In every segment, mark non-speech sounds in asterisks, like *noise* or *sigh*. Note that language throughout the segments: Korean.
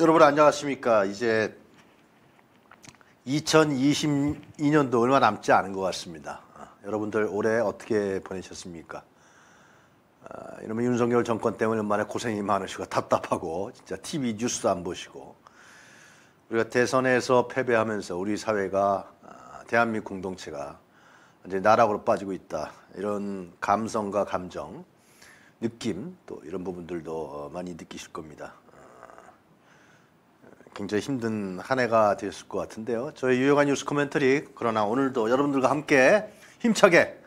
여러분 안녕하십니까? 이제 2022년도 얼마 남지 않은 것 같습니다. 아, 여러분들 올해 어떻게 보내셨습니까? 아, 이러면 윤석열 정권 때문에 얼마나 고생이 많으시고 답답하고 진짜 TV 뉴스도 안 보시고 우리가 대선에서 패배하면서 우리 사회가 아, 대한민국 공동체가 이제 나락으로 빠지고 있다 이런 감성과 감정 느낌 또 이런 부분들도 어, 많이 느끼실 겁니다. 굉장히 힘든 한 해가 되었을 것 같은데요. 저희 유용한 뉴스 코멘터리 그러나 오늘도 여러분들과 함께 힘차게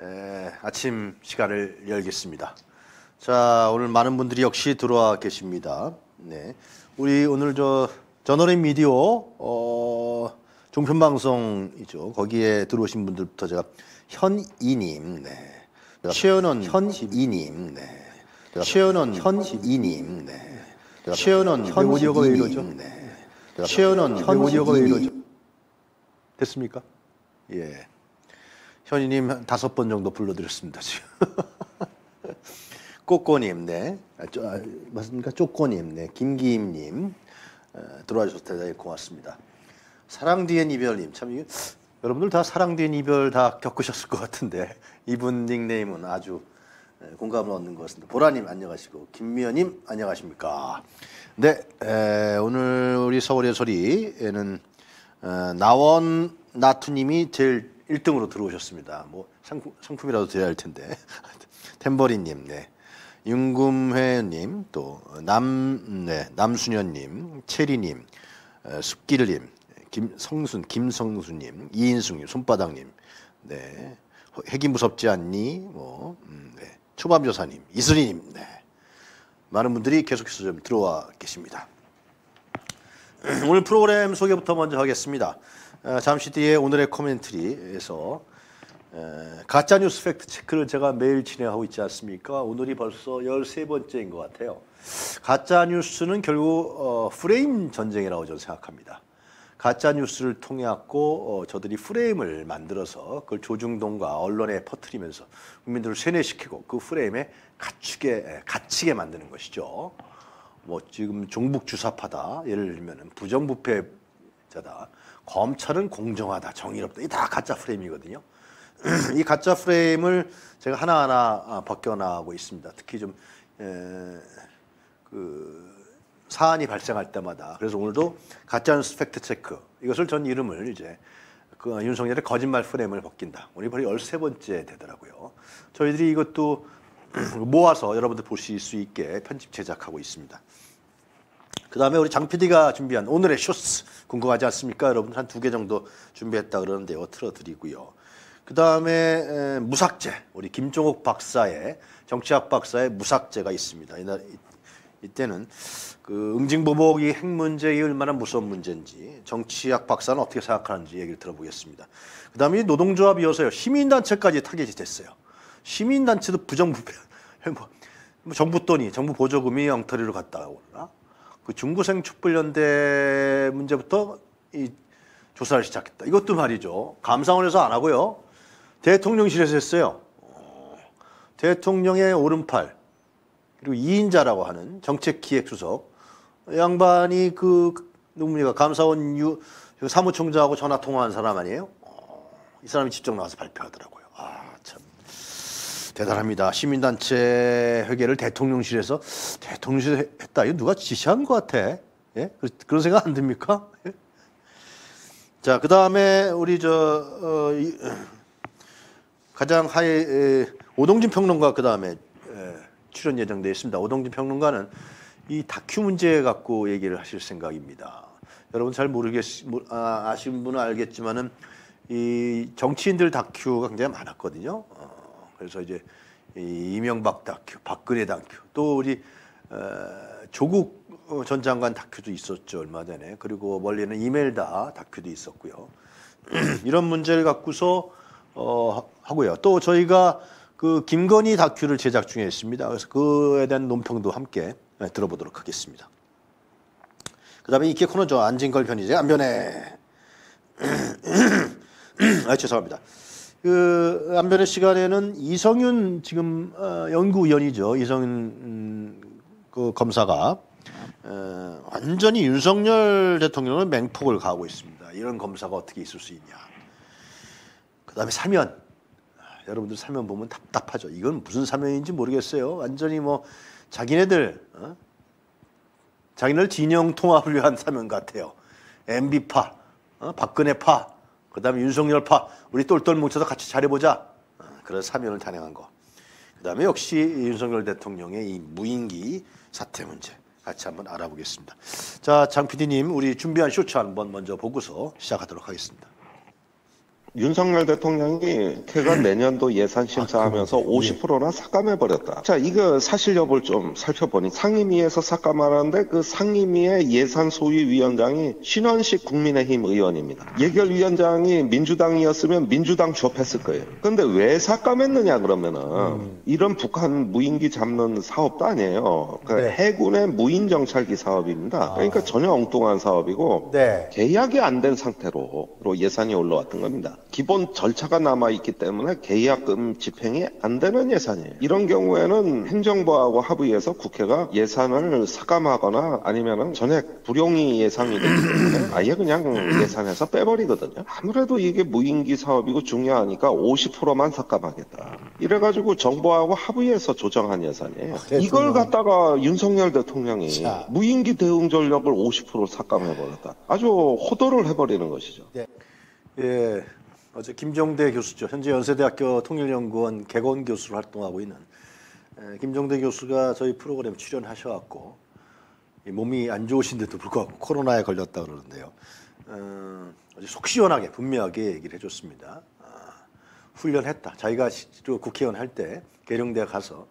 에, 아침 시간을 열겠습니다. 자 오늘 많은 분들이 역시 들어와 계십니다. 네, 우리 오늘 저 저널의 미디어 어, 종편 방송이죠. 거기에 들어오신 분들부터 제가 현이님, 네, 최연원 현이님, 네, 최연원 현이님, 네. 현 오디오가 왜 이러죠? 네. 현 오디오가 왜 이러죠? 됐습니까? 예. 현이님 한 다섯 번 정도 불러드렸습니다 지금. *laughs* 꼬꼬님, 네. 아, 쪼, 아, 맞습니까? 쪼꼬님, 네. 김기임님 어, 들어와 주셔서 대단히 고맙습니다. 사랑 뒤엔 이별님 참 이게 여러분들 다 사랑 뒤엔 이별 다 겪으셨을 것 같은데 이분 닉네임은 아주 예, 공감을 얻는 것 같습니다. 보라님 안녕하시고 김미연님 안녕하십니까? 네, 에, 오늘 우리 서울의 소리에는 어, 나원 나투님이 제일 1등으로 들어오셨습니다. 뭐 상품, 상품이라도 드려야 할 텐데 *laughs* 템버리님, 네, 윤금회님, 또 남, 네, 남순현님, 체리님, 어, 숲길님, 김성순, 김성수님, 이인숙님, 손바닥님, 네, 핵이 무섭지 않니? 뭐, 음, 네. 초밤조사님, 이슬이님, 네. 많은 분들이 계속해서 좀 들어와 계십니다. *clears throat* 오늘 프로그램 소개부터 먼저 하겠습니다. 어, 잠시 뒤에 오늘의 코멘트리에서 에, 가짜 뉴스 팩트 체크를 제가 매일 진행하고 있지 않습니까? 오늘이 벌써 13번째인 것 같아요. 가짜 뉴스는 결국 어, 프레임 전쟁이라고 저는 생각합니다. 가짜 뉴스를 통해 갖고 어, 저들이 프레임을 만들어서 그걸 조중동과 언론에 퍼뜨리면서 국민들을 세뇌시키고 그 프레임에 갖추게 갇히게 만드는 것이죠. 뭐 지금 종북 주사파다 예를 들면 부정부패자다 검찰은 공정하다 정의롭다 이 다 가짜 프레임이거든요. *clears throat* 이 가짜 프레임을 제가 하나하나 아, 벗겨나가고 있습니다. 특히 좀 에, 그 사안이 발생할 때마다 그래서 오늘도 가짜뉴스 팩트 체크 이것을 전 이름을 이제 그 윤석열의 거짓말 프레임을 벗긴다. 오늘 벌써 열세 번째 되더라고요. 저희들이 이것도 *clears throat* 모아서 여러분들 보실 수 있게 편집 제작하고 있습니다. 그 다음에 우리 장 PD가 준비한 오늘의 쇼스 궁금하지 않습니까? 여러분 한두 개 정도 준비했다 그러는데요. 틀어드리고요. 그 다음에 무삭제 우리 김종옥 박사의 정치학 박사의 무삭제가 있습니다. 이날 이때는 그 응징보복이 핵 문제이 얼마나 무서운 문제인지 정치학 박사는 어떻게 생각하는지 얘기를 들어보겠습니다. 그 다음에 노동조합 이어서요. 시민단체까지 타겟이 됐어요. 시민단체도 부정부패. *laughs* 뭐, 뭐 정부 돈이 정부 보조금이 엉터리로 갔다 오나? 그 중고생 촛불연대 문제부터 이 조사를 시작했다. 이것도 말이죠. 감사원에서 안 하고요. 대통령실에서 했어요. 어, 대통령의 오른팔 그리고 이인자라고 하는 정책기획수석 양반이 그 누굽니까 감사원 유 사무총장하고 전화 통화한 사람 아니에요? 어, 이 사람이 직접 나와서 발표하더라고요. 아 참 대단합니다. 시민단체 회계를 대통령실에서 대통령실에 했다. 이거 누가 지시한 것 같아? 예? 그런 생각 안 듭니까? 예? 자, 그 다음에 우리 저 어, 이, 가장 하이 에, 오동진 평론가 그 다음에 출연 예정되어 있습니다. 오동진 평론가는 이 다큐 문제 갖고 얘기를 하실 생각입니다. 여러분 잘 모르겠 아, 아시는 분은 알겠지만은 이 정치인들 다큐가 굉장히 많았거든요. 어, 그래서 이제 이명박 다큐, 박근혜 다큐, 또 우리 어, 조국 전 장관 다큐도 있었죠 얼마 전에. 그리고 원래는 이멜다 다큐도 있었고요. *clears throat* 이런 문제를 갖고서 어, 하고요. 또 저희가 그 김건희 다큐를 제작 중에 있습니다. 그래서 그에 대한 논평도 함께 네, 들어보도록 하겠습니다. 그 다음에 이케 코너죠. 안진걸 편이제 안변에. *clears throat* 아, 죄송합니다. 그 안변의 시간에는 이성윤 지금 어, 연구위원이죠. 이성윤 음, 그 검사가 어, 완전히 윤석열 대통령은 맹폭을 가하고 있습니다. 이런 검사가 어떻게 있을 수 있냐. 그 다음에 사면 아, 여러분들 사면 보면 답답하죠. 이건 무슨 사면인지 모르겠어요. 완전히 뭐 자기네들 어? 자기네들 진영 통합을 위한 사면 같아요. MB파, 어? 박근혜파, 그다음에 윤석열파 우리 똘똘 뭉쳐서 같이 잘해보자. 어, 그런 사면을 단행한 거. 그다음에 역시 윤석열 대통령의 이 무인기 사태 문제 같이 한번 알아보겠습니다. 자, 장 PD님, 우리 준비한 쇼츠 한번 먼저 보고서 시작하도록 하겠습니다. 윤석열 대통령이 퇴간 내년도 예산 심사하면서 50%나 삭감해버렸다. 자, 이거 사실 여부를 좀 살펴보니 상임위에서 삭감하는데 그 상임위의 예산 소위 위원장이 신원식 국민의힘 의원입니다. 예결위원장이 민주당이었으면 민주당 조업했을 거예요. 근데 왜 삭감했느냐 그러면은 이런 북한 무인기 잡는 사업도 아니에요. 그 네. 해군의 무인 정찰기 사업입니다. 그러니까 전혀 엉뚱한 사업이고 네. 계약이 안 된 상태로 예산이 올라왔던 겁니다. 기본 절차가 남아 있기 때문에 계약금 집행이 안 되는 예산이에요. 이런 경우에는 행정부하고 합의해서 국회가 예산을 삭감하거나 아니면은 전액 불용이 예상이 되기 때문에 *clears throat* 아예 그냥 예산에서 빼버리거든요. 아무래도 이게 무인기 사업이고 중요하니까 50%만 삭감하겠다. 이래가지고 정부하고 합의해서 조정한 예산이에요. 그랬구나. 이걸 갖다가 윤석열 대통령이 자. 무인기 대응 전력을 50% 삭감해버렸다. 아주 호도를 해버리는 것이죠. 예, 어제 김정대 교수죠. 현재 연세대학교 통일연구원 개건 교수로 활동하고 있는 에, 김정대 교수가 저희 프로그램 출연하셔갖고 이 몸이 안 좋으신데도 불구하고 코로나에 걸렸다 그러는데요. 어, 속 시원하게 분명하게 얘기를 해줬습니다. 아, 훈련했다. 자기가 국회의원 할 때 계룡대 가서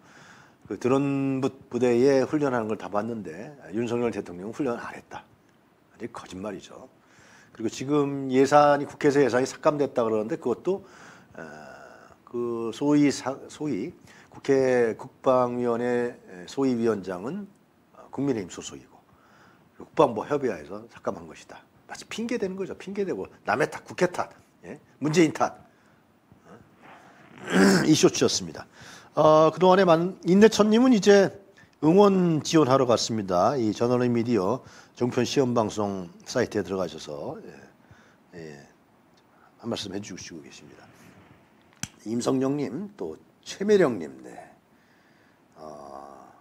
그 드론 부- 부대에 훈련하는 걸 다 봤는데 윤석열 대통령은 훈련 안 했다. 아니 거짓말이죠. 그리고 지금 예산이 국회에서 예산이 삭감됐다 그러는데 그것도 어, 그 소위 사- 소위 국회 국방위원회 소위 위원장은 어, 국민의힘 소속이고 국방부 협의하에서 삭감한 것이다. 마치 핑계 대는 거죠. 핑계 대고 남의 탓, 국회 탓, 예? 문재인 탓. 어? *clears throat* 이 쇼츠였습니다. 어, 그동안에 만 인내천님은 이제 응원 지원하러 갔습니다. 이 저널리 미디어 정편 시험 방송 사이트에 들어가셔서 예, 예, 한 말씀 해주시고 계십니다. 임성영님 또 최매령님 네. 어,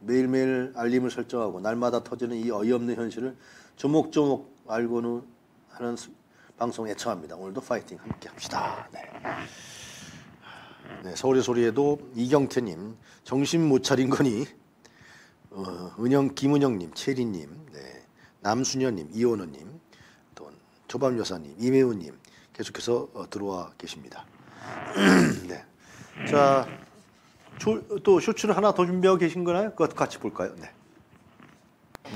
매일매일 알림을 설정하고 날마다 터지는 이 어이없는 현실을 조목조목 알고는 하는 수- 방송 애청합니다. 오늘도 파이팅 함께 합시다. 네. 네, 서울의 소리에도 이경태님 정신 못 차린 거니 어, 은영 김은영님, 채리님, 네, 남순현님, 이원호님, 또 조밤 여사님, 이매우님 계속해서 어, 들어와 계십니다. *clears throat* 네, 자, 조- 또 쇼츠를 하나 더 준비하고 계신 거나요? 그것 같이 볼까요? 네.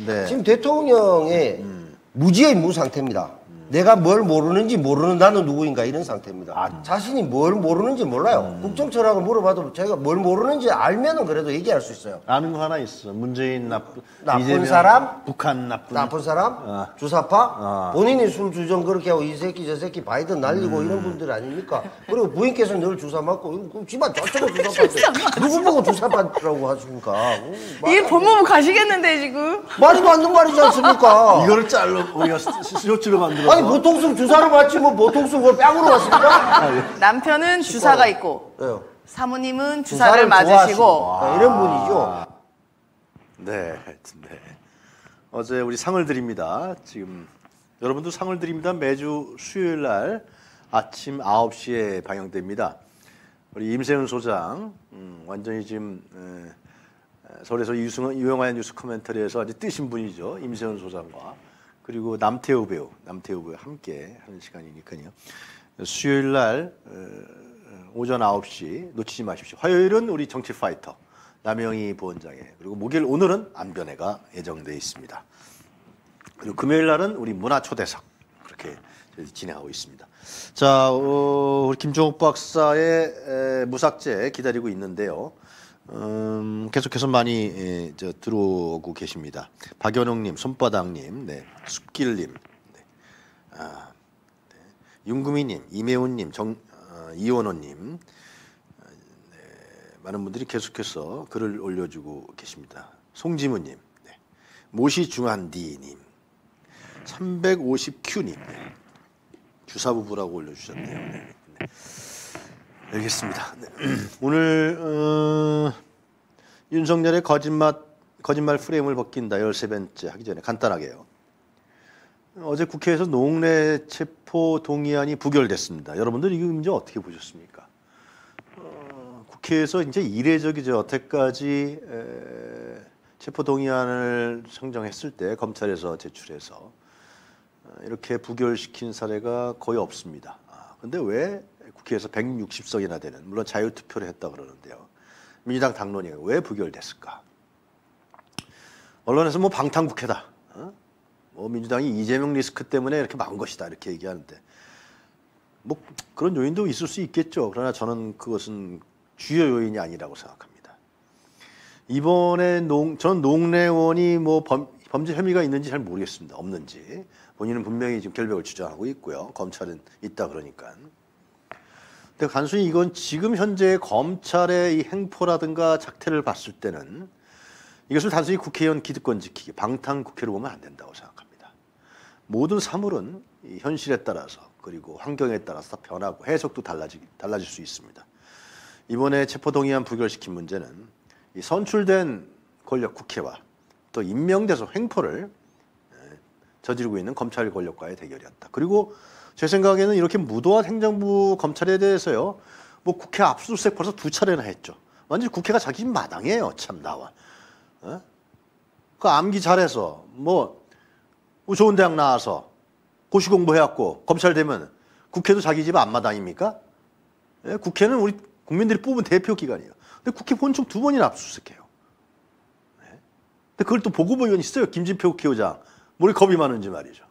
네. 지금 대통령의 무지의 무 상태입니다. 내가 뭘 모르는지 모르는 나는 누구인가 이런 상태입니다. 자신이 뭘 모르는지 몰라요. 국정처락을 물어봐도 제가 뭘 모르는지 알면은 그래도 얘기할 수 있어요. 아는 거 하나 있어. 문재인 나쁜 나쁜 사람? 북한 나쁜 나쁜 사람, 아. 주사파, 아. 본인이 술 주정 그렇게 하고 이 새끼 저 새끼 바이든 날리고 이런 분들 아닙니까? 그리고 부인께서 늘 주사 맞고 그럼 집안 저쪽은 주사 맞고 누구 보고 주사 맞라고 하십니까? 어, 마- 이게 법무부 가시겠는데 지금? 말이 맞는 말이지 않습니까? 이거를 잘라 우리가 시- 쇼츠로 만들어. 아니 보통수 주사로 맞지 뭐 보통수 뭘 뺨으로 맞습니까? 남편은 주사가 있고 예. 사모님은 주사를, 맞으시고. 네, 이런 분이죠. 네, 네. 어제 우리 상을 드립니다. 지금 여러분도 상을 드립니다. 매주 수요일 날 아침 9시에 방영됩니다. 우리 임세훈 소장 음, 완전히 지금 에, 에, 서울에서 유승, 유영한 뉴스 코멘터리에서 아주 뜨신 분이죠. 임세훈 소장과 그리고 남태우 배우, 남태우 배우 함께 하는 시간이니까요. 수요일 날 어, 오전 9시 놓치지 마십시오. 화요일은 우리 정치 파이터 남영희 부원장의 그리고 목요일 오늘은 안변회가 예정돼 있습니다. 그리고 금요일 날은 우리 문화 초대석 그렇게 진행하고 있습니다. 자, 어, 우리 김종욱 박사의 에, 무삭제 기다리고 있는데요. 음, 계속해서 많이 에, 저, 들어오고 계십니다. 박연웅님, 손바닥님, 네, 숲길님, 네. 아, 네. 윤구미님, 이매훈님, 정, 어, 이원호님, 많은 분들이 계속해서 글을 올려주고 계십니다. 송지무님, 네. 모시 중한디님, 350Q님, 주사부부라고 올려주셨네요. 네. 네. 알겠습니다. 네. 오늘 어, 윤석열의 거짓말 거짓말 프레임을 벗긴다 13번째 하기 전에 간단하게요. 어제 국회에서 농내 체포 동의안이 부결됐습니다. 여러분들 이 문제 어떻게 보셨습니까? 어, 국회에서 이제 이례적이죠. 여태까지 에, 체포 동의안을 상정했을 때 검찰에서 제출해서 어, 이렇게 부결시킨 사례가 거의 없습니다. 아, 근데 왜 국회에서 160석이나 되는 물론 자유투표를 했다 그러는데요. 민주당 당론이 왜 부결됐을까? 언론에서 뭐 방탄국회다. 어? 뭐 민주당이 이재명 리스크 때문에 이렇게 막은 것이다 이렇게 얘기하는데 뭐 그런 요인도 있을 수 있겠죠. 그러나 저는 그것은 주요 요인이 아니라고 생각합니다. 이번에 농 저는 농내원이 뭐 범, 범죄 혐의가 있는지 잘 모르겠습니다. 없는지 본인은 분명히 지금 결백을 주장하고 있고요. 검찰은 있다 그러니까. 근데 단순히 이건 지금 현재 검찰의 이 행포라든가 작태를 봤을 때는 이것을 단순히 국회의원 기득권 지키기, 방탄 국회로 보면 안 된다고 생각합니다. 모든 사물은 현실에 따라서 그리고 환경에 따라서 변하고 해석도 달라지, 달라질 수 있습니다. 이번에 체포동의안 부결시킨 문제는 이 선출된 권력 국회와 또 임명돼서 횡포를 저지르고 있는 검찰 권력과의 대결이었다. 그리고 제 생각에는 이렇게 무도한 행정부 검찰에 대해서요, 뭐 국회 압수수색 벌써 두 차례나 했죠. 완전 국회가 자기 마당이에요. 참 나와. 어? 그 암기 잘해서 뭐 좋은 대학 나와서 고시 공부해갖고 검찰 되면 국회도 자기 집 앞마당입니까? 예? 국회는 우리 국민들이 뽑은 대표 기관이에요. 근데 국회 본청 두 번이나 압수수색해요. 예? 근데 그걸 또 보고부 의원 있어요. 김진표 국회의장. 머리 겁이 많은지 말이죠.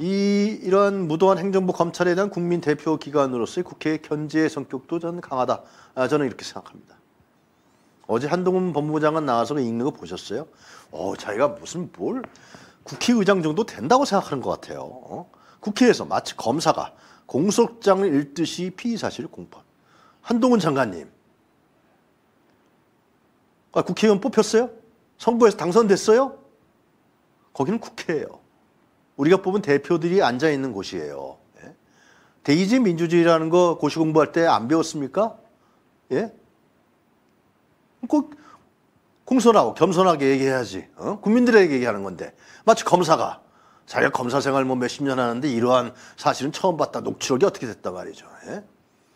예? 이 이러한 무도한 행정부 검찰에 대한 국민 대표 기관으로서의 국회의 견제의 성격도 저는 강하다. 아, 저는 이렇게 생각합니다. 어제 한동훈 법무부 장관 나와서 읽는 거 보셨어요? 어, 자기가 무슨 뭘 국회의장 정도 된다고 생각하는 것 같아요. 어? 국회에서 마치 검사가 공소장을 읽듯이 피의 사실을 공포. 한동훈 장관님, 아, 국회의원 뽑혔어요? 선거에서 당선됐어요? 거기는 국회예요. 우리가 뽑은 대표들이 앉아 있는 곳이에요. 예? 대의제 민주주의라는 거 고시 공부할 때 안 배웠습니까? 예? 꼭 공손하고 겸손하게 얘기해야지. 어? 국민들에게 얘기하는 건데 마치 검사가 자기가 검사 생활 뭐 몇십 년 하는데 이러한 사실은 처음 봤다. 녹취록이 어떻게 됐단 말이죠. 예?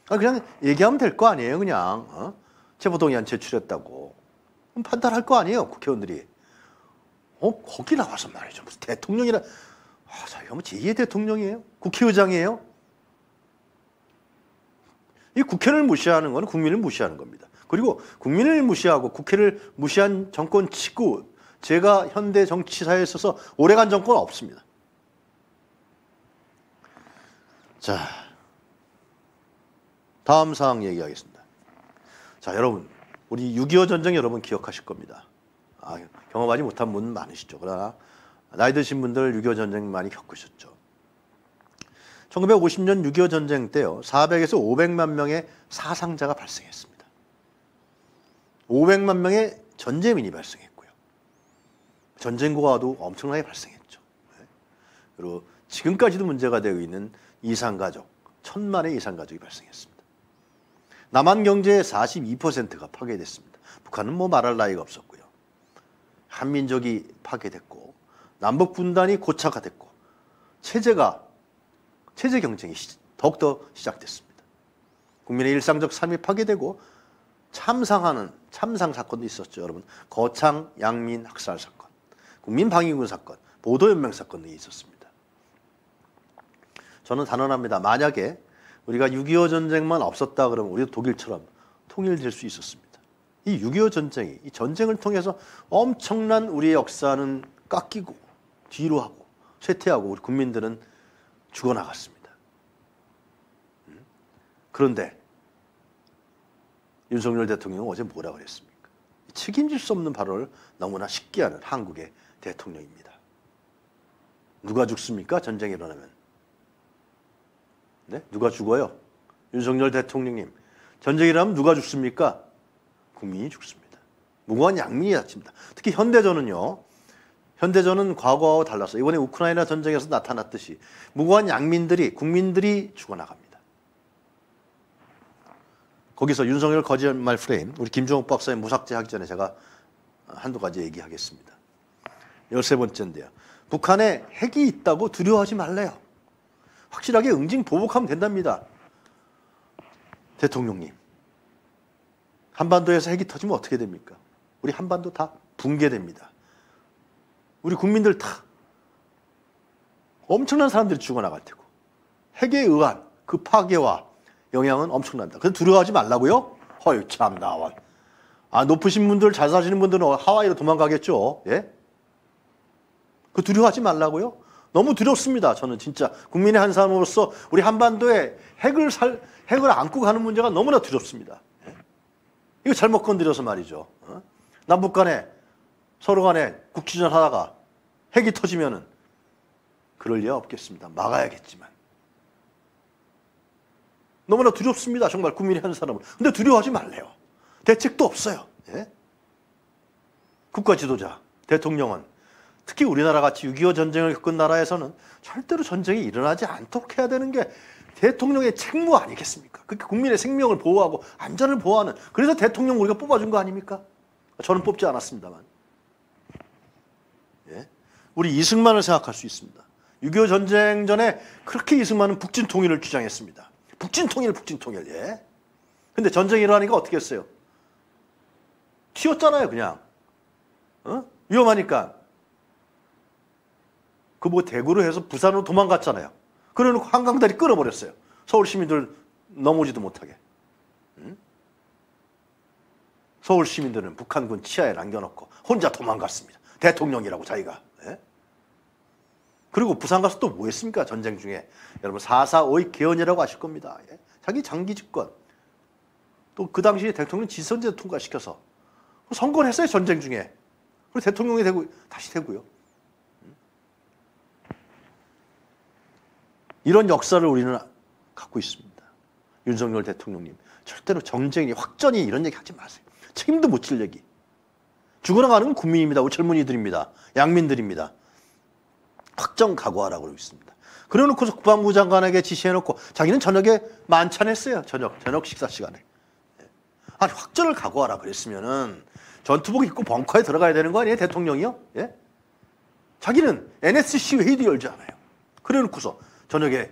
아, 그냥 얘기하면 될 거 아니에요, 그냥. 어? 제보동의안 제출했다고. 판단할 거 아니에요, 국회의원들이. 어, 거기 나와서 말이죠. 무슨 대통령이라. 아, 자기가 뭐 제2의 대통령이에요? 국회의장이에요? 이 국회를 무시하는 건 국민을 무시하는 겁니다. 그리고 국민을 무시하고 국회를 무시한 정권 치고 제가 현대 정치사에 있어서 오래간 정권 없습니다. 자, 다음 사항 얘기하겠습니다. 자, 여러분, 우리 6.25 전쟁 여러분 기억하실 겁니다. 아, 경험하지 못한 분 많으시죠. 그러나 나이 드신 분들 6.25 전쟁 많이 겪으셨죠. 1950년 6.25 전쟁 때요, 400에서 500만 명의 사상자가 발생했습니다. 500만 명의 전재민이 발생했고요. 전쟁고와도 엄청나게 발생했죠. 네. 그리고 지금까지도 문제가 되고 있는 이산가족, 천만의 이산가족이 발생했습니다. 남한 경제의 42%가 파괴됐습니다. 북한은 뭐 말할 나위가 없었고요. 한민족이 파괴됐고 남북 분단이 고착화 됐고 체제가 체제 경쟁이 더욱더 시작됐습니다. 국민의 일상적 삶이 파괴되고 참상하는 참상 사건도 있었죠, 여러분. 거창 양민 학살 사건, 국민 방위군 사건, 보도 연맹 사건도 있었습니다. 저는 단언합니다. 만약에 우리가 6.25 전쟁만 없었다 그러면 우리도 독일처럼 통일될 수 있었습니다. 이 6.25 전쟁이 이 전쟁을 통해서 엄청난 우리의 역사는 깎이고 뒤로 하고 쇠퇴하고 우리 국민들은 죽어나갔습니다. 음? 그런데 윤석열 대통령은 어제 뭐라 그랬습니까? 책임질 수 없는 발언을 너무나 쉽게 하는 한국의 대통령입니다. 누가 죽습니까? 전쟁이 일어나면. 네? 누가 죽어요? 윤석열 대통령님. 전쟁이 일어나면 누가 죽습니까? 국민이 죽습니다. 무고한 양민이 다칩니다. 특히 현대전은요. 현대전은 과거와 달라서 이번에 우크라이나 전쟁에서 나타났듯이 무고한 양민들이 국민들이 죽어나갑니다. 거기서 윤석열 거짓말 프레임 우리 김종욱 박사의 무삭제 하기 전에 제가 한두 가지 얘기하겠습니다. 열세 번째인데요. 북한에 핵이 있다고 두려워하지 말래요. 확실하게 응징 보복하면 된답니다. 대통령님. 한반도에서 핵이 터지면 어떻게 됩니까? 우리 한반도 다 붕괴됩니다. 우리 국민들 다 엄청난 사람들이 죽어나갈 테고 핵에 의한 그 파괴와 영향은 엄청난다. 그래서 두려워하지 말라고요? 헐, 참, 나와. 아, 높으신 분들, 잘 사시는 분들은 하와이로 도망가겠죠? 예? 그 두려워하지 말라고요? 너무 두렵습니다. 저는 진짜 국민의 한 사람으로서 우리 한반도에 핵을 살, 핵을 안고 가는 문제가 너무나 두렵습니다. 예? 이거 잘못 건드려서 말이죠. 어? 남북 간에 서로 간에 국지전 하다가 핵이 터지면은 그럴 리 없겠습니다. 막아야겠지만. 너무나 두렵습니다. 정말 국민의 한 사람은. 근데 두려워하지 말래요. 대책도 없어요. 예? 국가 지도자, 대통령은 특히 우리나라 같이 6.25 전쟁을 겪은 나라에서는 절대로 전쟁이 일어나지 않도록 해야 되는 게 대통령의 책무 아니겠습니까? 그렇게 국민의 생명을 보호하고 안전을 보호하는 그래서 대통령 우리가 뽑아준 거 아닙니까? 저는 뽑지 않았습니다만. 예? 우리 이승만을 생각할 수 있습니다. 6.25 전쟁 전에 그렇게 이승만은 북진 통일을 주장했습니다. 북진 통일, 북진 통일. 예. 근데 전쟁이 일어나니까 어떻게 했어요? 튀었잖아요, 그냥. 어? 위험하니까. 그 뭐 대구로 해서 부산으로 도망갔잖아요. 그래놓고 한강다리 끊어버렸어요. 서울 시민들 넘어오지도 못하게. 응? 서울 시민들은 북한군 치하에 남겨놓고 혼자 도망갔습니다. 대통령이라고 자기가. 예? 그리고 부산 가서 또 뭐 했습니까? 전쟁 중에. 여러분 4.4.5의 개헌이라고 아실 겁니다. 예? 자기 장기 집권. 또 그 당시에 대통령 지선제 통과시켜서 선거를 했어요. 전쟁 중에. 그리고 대통령이 되고 다시 되고요. 이런 역사를 우리는 갖고 있습니다. 윤석열 대통령님. 절대로 정쟁이 확전이 이런 얘기 하지 마세요. 책임도 못 질 얘기. 죽어나가는 건 국민입니다. 젊은이들입니다. 양민들입니다. 확정 각오하라고 그러고 있습니다. 그래 놓고서 국방부 장관에게 지시해놓고 자기는 저녁에 만찬했어요. 저녁, 저녁 식사 시간에. 아니, 확전을 각오하라 그랬으면은 전투복 입고 벙커에 들어가야 되는 거 아니에요? 대통령이요? 예? 자기는 NSC 회의도 열지 않아요. 그래 놓고서 저녁에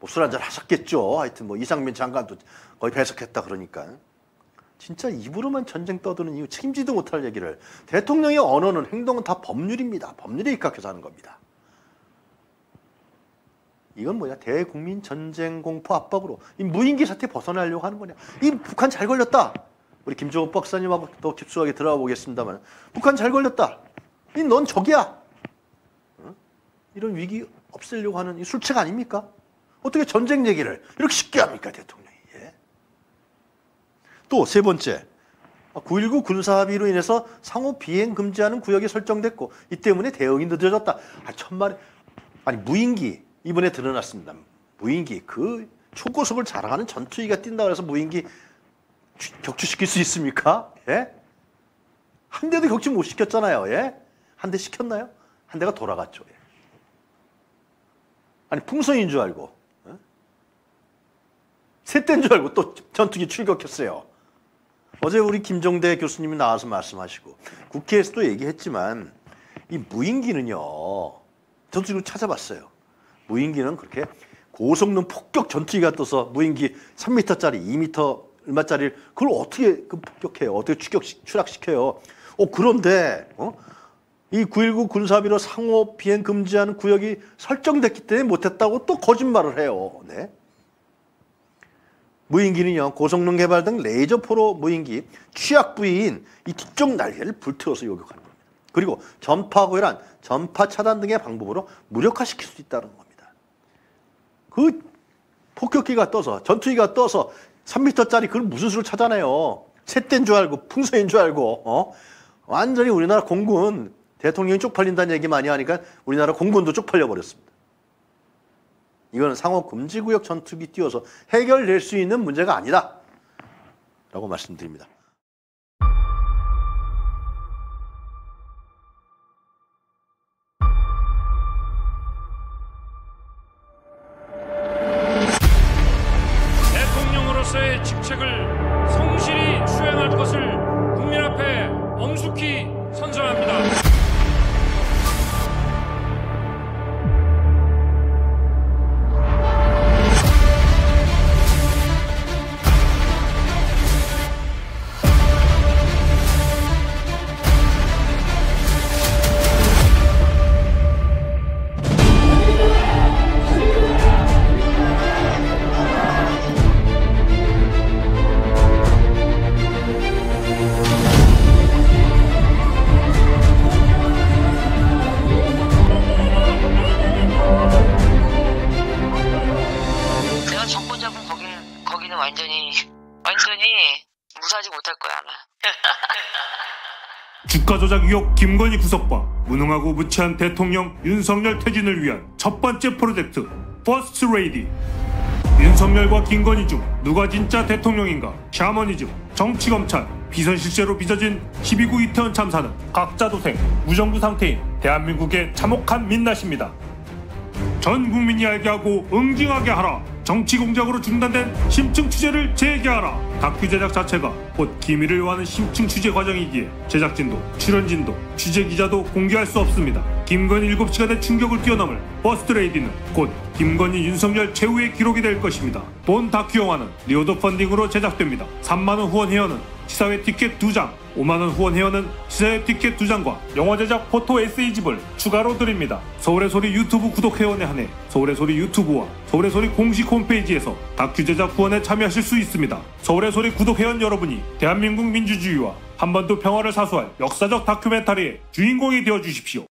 뭐 술 한잔 하셨겠죠. 하여튼 뭐 이상민 장관도 거의 배석했다 그러니까. 진짜 입으로만 전쟁 떠드는 이유 책임지도 못할 얘기를 대통령의 언어는 행동은 다 법률입니다. 법률에 입각해서 하는 겁니다. 이건 뭐냐 대국민 전쟁 공포 압박으로 이 무인기 사태 벗어나려고 하는 거냐 이 북한 잘 걸렸다 우리 김종욱 박사님하고 더 깊숙하게 들어가 보겠습니다만 북한 잘 걸렸다 이 넌 적이야 어? 이런 위기 없애려고 하는 이 술책 아닙니까 어떻게 전쟁 얘기를 이렇게 쉽게 합니까 대통령이 예? 또 세 번째 9.19 군사합의로 인해서 상호 비행 금지하는 구역이 설정됐고 이 때문에 대응이 늦어졌다 아 천만에 아니 무인기 이번에 드러났습니다. 무인기 그 초고속을 자랑하는 전투기가 뛴다 그래서 무인기 격추시킬 수 있습니까? 예? 한 대도 격추 못 시켰잖아요. 예? 한 대 시켰나요? 한 대가 돌아갔죠. 예. 아니 풍선인 줄 알고 예? 새 대인 줄 알고 또 전투기 출격했어요. 어제 우리 김종대 교수님이 나와서 말씀하시고 국회에서도 얘기했지만 이 무인기는요. 저도 지금 찾아봤어요. 무인기는 그렇게 고성능 폭격 전투기가 떠서 무인기 3m짜리, 2m 얼마짜리를 그걸 어떻게 그 폭격해요? 어떻게 추격 추락시켜요? 어 그런데 어? 이 9.19 군사비로 상호 비행 금지하는 구역이 설정됐기 때문에 못했다고 또 거짓말을 해요. 네. 무인기는요 고성능 개발 등 레이저 포로 무인기 취약 부위인 이 뒤쪽 날개를 불태워서 요격하는 겁니다. 그리고 전파 고혈안, 전파 차단 등의 방법으로 무력화시킬 수 있다는 겁니다. 그 폭격기가 떠서 전투기가 떠서 3m짜리 그걸 무슨 수를 찾아내요. 셋대인 줄 알고 풍선인 줄 알고 어? 완전히 우리나라 공군 대통령이 쪽팔린다는 얘기 많이 하니까 우리나라 공군도 쪽팔려 버렸습니다. 이거는 상호 금지구역 전투기 띄워서 해결될 수 있는 문제가 아니다. 라고 말씀드립니다. 주가 조작 의혹 김건희 구속과 무능하고 무치한 대통령 윤석열 퇴진을 위한 첫 번째 프로젝트 퍼스트 레이디. 윤석열과 김건희 중 누가 진짜 대통령인가? 샤머니즘 정치검찰. 비선실세로 빚어진 10.29 이태원 참사는 각자 도생 무정부 상태인 대한민국의 참혹한 민낯입니다. 전 국민이 알게 하고 응징하게 하라. 정치 공작으로 중단된 심층 취재를 재개하라. 다큐 제작 자체가 곧 기밀을 요하는 심층 취재 과정이기에 제작진도 출연진도 취재 기자도 공개할 수 없습니다. 김건희 7시간의 충격을 뛰어넘을 퍼스트 레이디는 곧 김건희 윤석열 최후의 기록이 될 것입니다. 본 다큐 영화는 reward funding으로 제작됩니다. 3만원 후원 회원은 시사회 티켓 2장, 5만원 후원 회원은 시사회 티켓 2장과 영화 제작 포토 에세이집을 추가로 드립니다. 서울의 소리 유튜브 구독 회원에 한해 서울의 소리 유튜브와 서울의 소리 공식 홈페이지에서 다큐 제작 후원에 참여하실 수 있습니다. 서울의 소리 구독 회원 여러분이 대한민국 민주주의와 한반도 평화를 사수할 역사적 다큐멘터리의 주인공이 되어 주십시오.